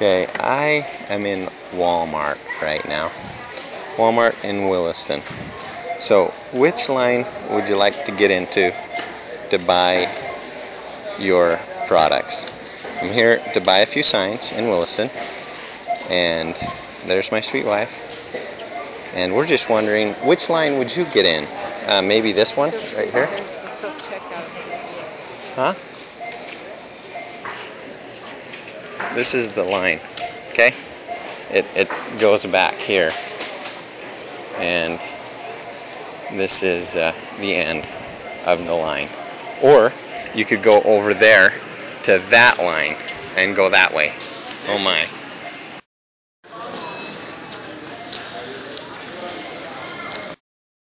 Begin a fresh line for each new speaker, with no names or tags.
Okay, I am in Walmart right now. Walmart in Williston. So, which line would you like to get into to buy your products? I'm here to buy a few signs in Williston, and there's my sweet wife. And we're just wondering, which line would you get in? Uh, maybe this one right here?
There's the self-checkout.
Huh? This is the line, okay? It, it goes back here. And this is uh, the end of the line. Or you could go over there to that line and go that way. Oh my.